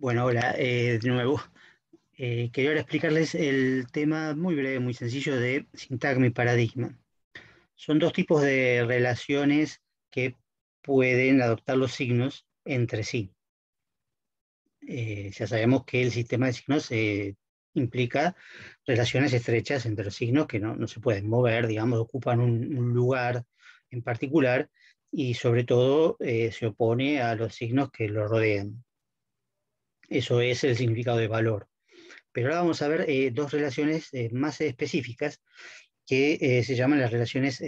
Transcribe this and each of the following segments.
Bueno, hola, eh, de nuevo. Eh, quería ahora explicarles el tema muy breve, muy sencillo de sintagma y paradigma. Son dos tipos de relaciones que pueden adoptar los signos entre sí. Eh, ya sabemos que el sistema de signos implica relaciones estrechas entre los signos que no, se pueden mover, digamos, ocupan un, lugar en particular y sobre todo se opone a los signos que lo rodean. Eso es el significado de valor. Pero ahora vamos a ver eh, dos relaciones eh, más específicas que eh, se llaman las relaciones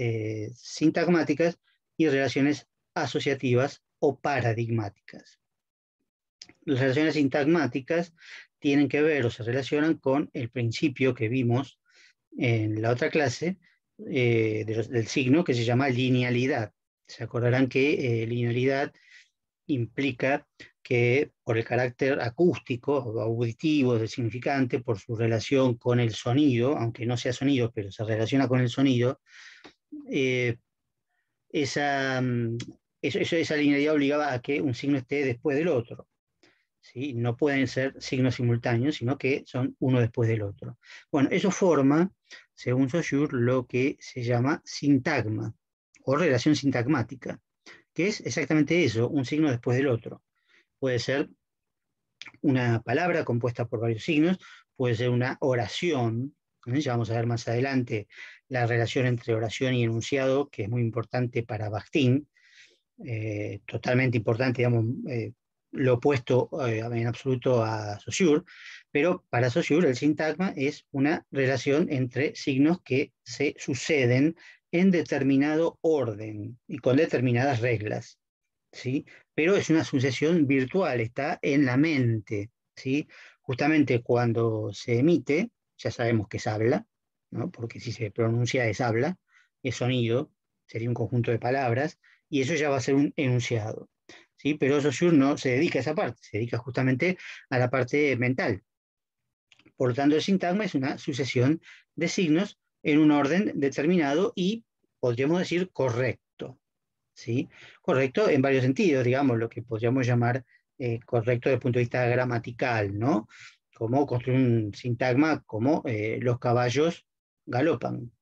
sintagmáticas y relaciones asociativas o paradigmáticas. Las relaciones sintagmáticas tienen que ver o se relacionan con el principio que vimos en la otra clase del signo que se llama linealidad. Se acordarán que linealidad implica que por el carácter acústico auditivo del significante, por su relación con el sonido, aunque no sea sonido, pero se relaciona con el sonido, eh, esa, mm, esa linealidad obligaba a que un signo esté después del otro. ¿sí? No pueden ser signos simultáneos, sino que son uno después del otro. Bueno, eso forma, según Saussure, lo que se llama sintagma o relación sintagmática, que es exactamente eso, un signo después del otro puede ser una palabra compuesta por varios signos, puede ser una oración, ¿eh? ya vamos a ver más adelante la relación entre oración y enunciado, que es muy importante para Bakhtin, eh, totalmente importante, digamos, eh, lo opuesto en absoluto a Saussure, pero para Saussure el sintagma es una relación entre signos que se suceden en determinado orden y con determinadas reglas. ¿sí? pero es una sucesión virtual, está en la mente. ¿sí? Justamente cuando se emite, ya sabemos que es habla, ¿no? porque si se pronuncia es habla, es sonido, sería un conjunto de palabras, y eso ya va a ser un enunciado. ¿sí? Pero Saussure no se dedica a esa parte, se dedica justamente a la parte mental. Por lo tanto, el sintagma es una sucesión de signos en un orden determinado y, podríamos decir, correcto. ¿sí? Correcto en varios sentidos, digamos, lo que podríamos llamar eh, correcto desde el punto de vista gramatical, ¿no? Como construir un sintagma como eh, los caballos galopan.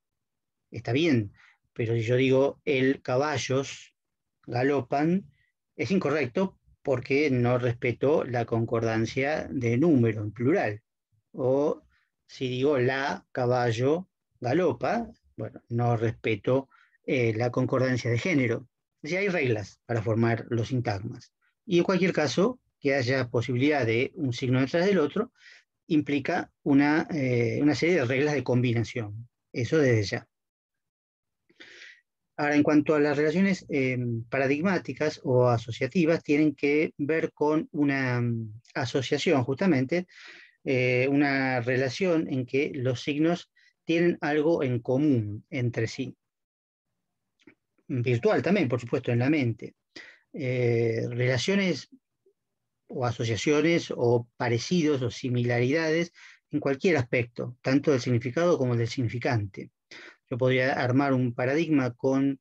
Está bien, pero si yo digo el caballos galopan, es incorrecto porque no respeto la concordancia de número en plural. O si digo la caballo galopa, bueno, no respeto eh, la concordancia de género. Si hay reglas para formar los sintagmas. Y en cualquier caso, que haya posibilidad de un signo detrás del otro, implica una, eh, serie de reglas de combinación. Eso desde ya. Ahora, en cuanto a las relaciones em, paradigmáticas o asociativas, tienen que ver con una mm, asociación, justamente, eh, una relación en que los signos tienen algo en común entre sí virtual también, por supuesto, en la mente. Eh, relaciones o asociaciones o parecidos o similaridades en cualquier aspecto, tanto del significado como del significante. Yo podría armar un paradigma con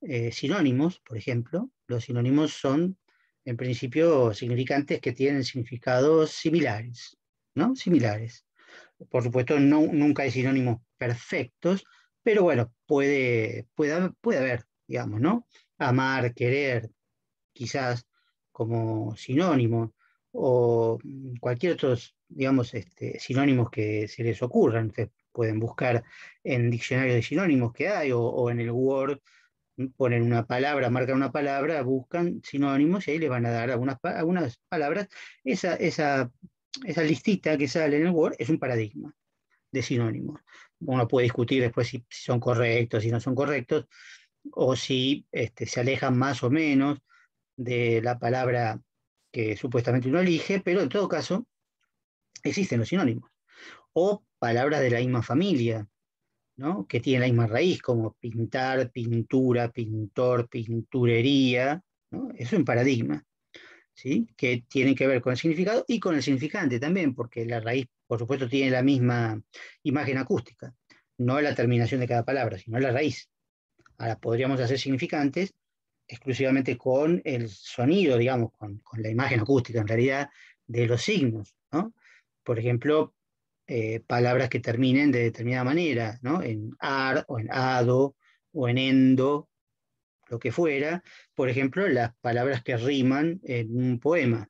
eh, sinónimos, por ejemplo. Los sinónimos son, en principio, significantes que tienen significados similares, ¿no? Similares. Por supuesto, no, nunca hay sinónimos perfectos, pero bueno, puede, puede, puede haber digamos, ¿no? Amar, querer, quizás como sinónimo, o cualquier otros, digamos, este, sinónimos que se les ocurran. Ustedes pueden buscar en diccionarios de sinónimos que hay, o, en el Word, ponen una palabra, marcan una palabra, buscan sinónimos y ahí les van a dar algunas, algunas palabras. Esa, esa, esa listita que sale en el Word es un paradigma de sinónimos. Uno puede discutir después si son correctos, si no son correctos, o si este, se alejan más o menos de la palabra que supuestamente uno elige, pero en todo caso existen los sinónimos. O palabras de la misma familia, ¿no? que tienen la misma raíz, como pintar, pintura, pintor, pinturería. ¿no? Es un paradigma, que tiene que ver con el significado y con el significante también, porque la raíz, por supuesto, tiene la misma imagen acústica, no la terminación de cada palabra, sino la raíz. Ahora, podríamos hacer significantes exclusivamente con el sonido, digamos, con, la imagen acústica en realidad, de los signos. Por ejemplo, eh, palabras que terminen de determinada manera, ¿no? en ar o en ado o en endo, lo que fuera. Por ejemplo, las palabras que riman en un poema.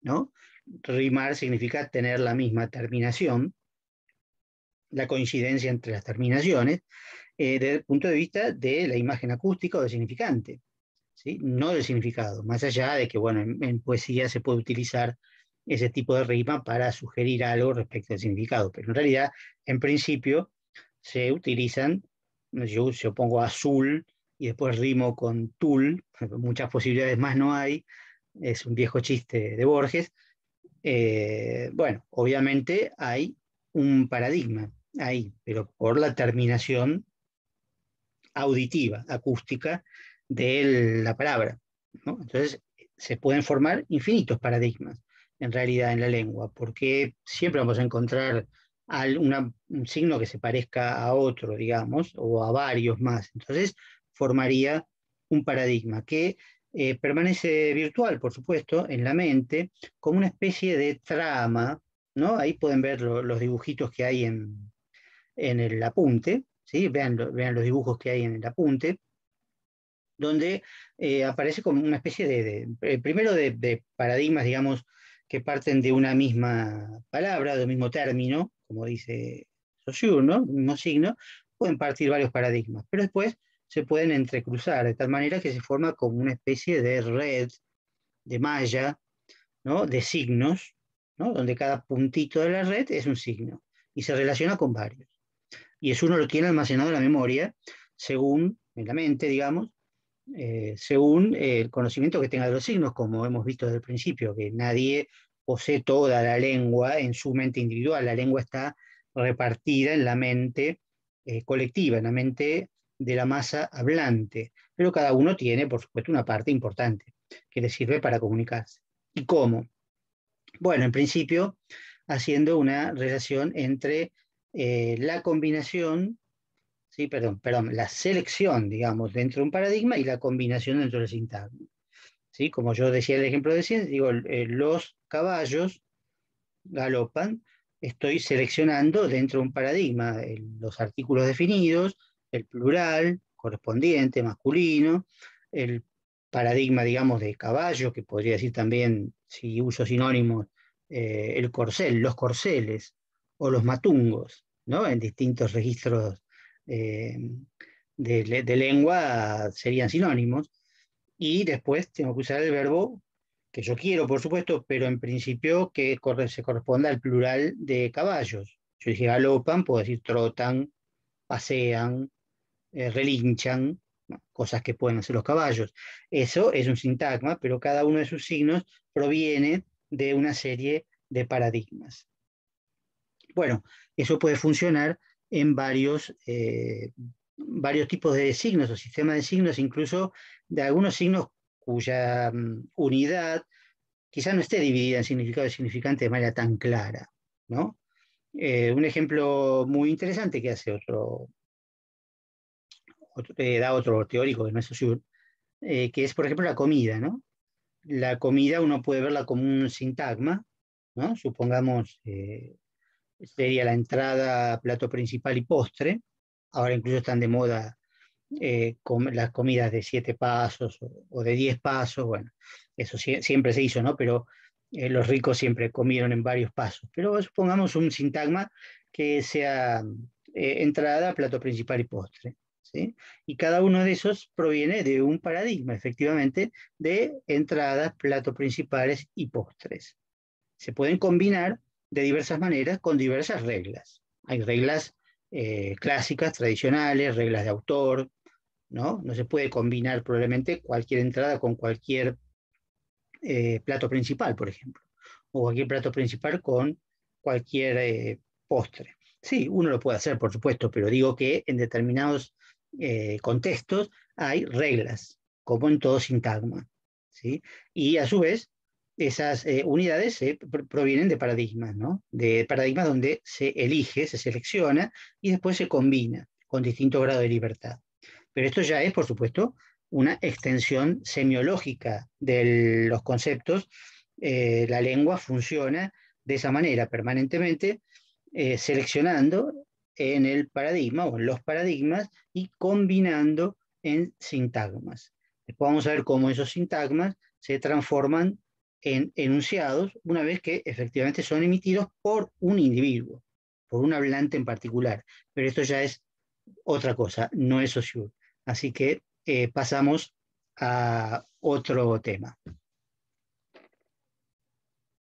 ¿no? Rimar significa tener la misma terminación, la coincidencia entre las terminaciones, eh, desde el punto de vista de la imagen acústica o del significante, ¿sí? no del significado, más allá de que bueno, en poesía se puede utilizar ese tipo de rima para sugerir algo respecto al significado. Pero en realidad, en principio, se utilizan, yo, yo pongo azul y después rimo con tul, muchas posibilidades más no hay, es un viejo chiste de Borges. Eh, bueno, obviamente hay un paradigma ahí, pero por la terminación auditiva, acústica de la palabra. Entonces, se pueden formar infinitos paradigmas en realidad en la lengua, porque siempre vamos a encontrar un signo que se parezca a otro, digamos, o a varios más. Entonces, formaría un paradigma que eh, permanece virtual, por supuesto, en la mente, como una especie de trama, ¿no? Ahí pueden ver los dibujitos que hay en, el apunte, ¿sí? Vean, vean, los dibujos que hay en el apunte, donde eh, aparece como una especie de, eh, primero de paradigmas, digamos, que parten de una misma palabra, de un mismo término, como dice Saussure, ¿no? Mismo signo, pueden partir varios paradigmas, pero después se pueden entrecruzar de tal manera que se forma como una especie de red, de malla, ¿no? de signos, ¿no? donde cada puntito de la red es un signo y se relaciona con varios. Y eso uno lo tiene almacenado en la memoria, según, en la mente, digamos, eh, según el conocimiento que tenga de los signos, como hemos visto desde el principio, que nadie posee toda la lengua en su mente individual, la lengua está repartida en la mente eh, colectiva, en la mente de la masa hablante, pero cada uno tiene, por supuesto, una parte importante que le sirve para comunicarse. ¿Y cómo? Bueno, en principio, haciendo una relación entre eh, la combinación ¿sí? perdón, perdón, la selección, digamos, dentro de un paradigma y la combinación dentro del sintagma. ¿sí? Como yo decía el ejemplo de ciencia, digo, eh, los caballos galopan, estoy seleccionando dentro de un paradigma los artículos definidos, el plural correspondiente, masculino, el paradigma, digamos, de caballo, que podría decir también, si uso sinónimos, eh, el corcel, los corceles o los matungos, ¿no? En distintos registros eh, de, lengua serían sinónimos. Y después tengo que usar el verbo que yo quiero, por supuesto, pero en principio que se corresponda al plural de caballos. Yo dije galopan, puedo decir trotan, pasean, eh, relinchan, cosas que pueden hacer los caballos. Eso es un sintagma, pero cada uno de sus signos proviene de una serie de paradigmas. Bueno, eso puede funcionar en varios, eh, varios tipos de signos o sistemas de signos, incluso de algunos signos cuya mm, unidad quizá no esté dividida en significado y significante de manera tan clara. ¿no? Eh, un ejemplo muy interesante que hace otro, eh, da otro teórico que no es que es por ejemplo la comida. ¿no? La comida uno puede verla como un sintagma, ¿no? supongamos sería la entrada, plato principal y postre. Ahora incluso están de moda eh, las comidas de siete pasos o, de diez pasos. Bueno, eso siempre se hizo, ¿no? Pero eh, los ricos siempre comieron en varios pasos. Pero supongamos un sintagma que sea eh, entrada, plato principal y postre. Y cada uno de esos proviene de un paradigma, efectivamente, de entradas, platos principales y postres. Se pueden combinar de diversas maneras con diversas reglas. Hay reglas eh, clásicas, tradicionales, reglas de autor, ¿no? No se puede combinar probablemente cualquier entrada con cualquier eh, plato principal, por ejemplo, o cualquier plato principal con cualquier eh, postre. Sí, uno lo puede hacer, por supuesto, pero digo que en determinados contextos hay reglas, como en todo sintagma. ¿sí? Y a su vez, esas eh, unidades provienen de paradigmas, ¿no? De paradigmas donde se elige, se selecciona y después se combina con distintos grados de libertad. Pero esto ya es, por supuesto, una extensión semiológica de los conceptos eh, la lengua funciona de esa manera permanentemente, eh, seleccionando en el paradigma o en los paradigmas y combinando en sintagmas. Después vamos a ver cómo esos sintagmas se transforman en enunciados una vez que efectivamente son emitidos por un individuo, por un hablante en particular. Pero esto ya es otra cosa, no es Saussure. Así que eh, pasamos a otro tema.